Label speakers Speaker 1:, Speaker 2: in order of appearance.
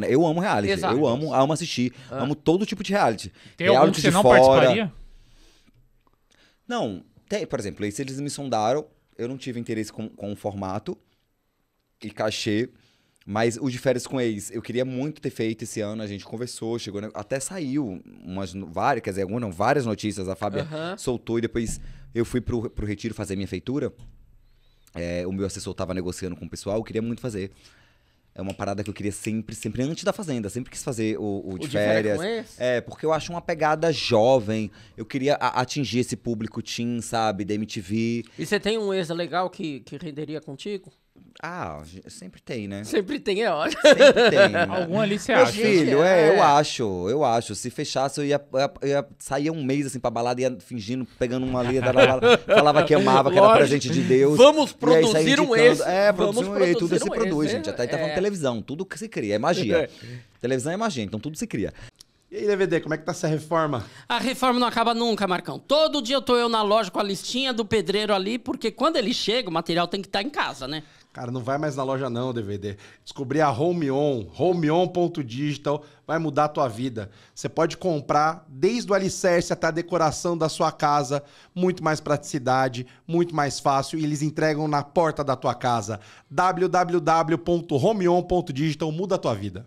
Speaker 1: Mano, eu amo reality.
Speaker 2: Exato.
Speaker 1: Eu amo, amo assistir.
Speaker 2: Ah.
Speaker 1: Amo todo tipo de reality.
Speaker 3: Tem algum
Speaker 1: reality
Speaker 3: que você
Speaker 1: de
Speaker 3: não
Speaker 1: fora.
Speaker 3: participaria?
Speaker 1: Não, tem, por exemplo, esse eles me sondaram, eu não tive interesse com, com o formato e cachê, mas o de férias com ex, eu queria muito ter feito esse ano, a gente conversou, chegou, né, até saiu umas, várias, quer dizer, algumas não, várias notícias, a Fábia
Speaker 2: Aham.
Speaker 1: soltou e depois eu fui pro, pro retiro fazer minha feitura, É, o meu assessor tava negociando com o pessoal, eu queria muito fazer. É uma parada que eu queria sempre, sempre antes da Fazenda, sempre quis fazer o, o de,
Speaker 2: O de férias
Speaker 1: férias. É, porque eu acho uma pegada jovem. Eu queria a- atingir esse público teen, sabe, da MTV.
Speaker 2: E você tem um ex legal que, que renderia contigo?
Speaker 1: Ah, sempre tem, né?
Speaker 2: Sempre tem, é ótimo.
Speaker 1: Sempre tem. né?
Speaker 3: Algum ali você
Speaker 1: Meu
Speaker 3: acha?
Speaker 1: filho,
Speaker 2: É.
Speaker 1: é, eu acho, eu acho. Se fechasse, eu ia, eu ia, sair um mês assim pra balada, ia fingindo, pegando uma linha da balada, falava que amava, que era presente de Deus.
Speaker 2: Vamos produzir um ex.
Speaker 1: É,
Speaker 2: Vamos
Speaker 1: produzir um ex, tudo
Speaker 2: produzir
Speaker 1: se
Speaker 2: um
Speaker 1: produz, gente. Até aí tá falando
Speaker 2: é.
Speaker 1: televisão, tudo que se cria, é magia. televisão é magia, então tudo se cria.
Speaker 4: E aí, DVD, como é que tá essa reforma?
Speaker 5: A reforma não acaba nunca, Marcão. Todo dia eu tô eu na loja com a listinha do pedreiro ali, porque quando ele chega, o material tem que estar em casa, né?
Speaker 4: Cara, não vai mais na loja não, DVD. Descobri a Home On, homeon.digital, vai mudar a tua vida. Você pode comprar desde o alicerce até a decoração da sua casa, muito mais praticidade, muito mais fácil e eles entregam na porta da tua casa. www.homeon.digital muda a tua vida.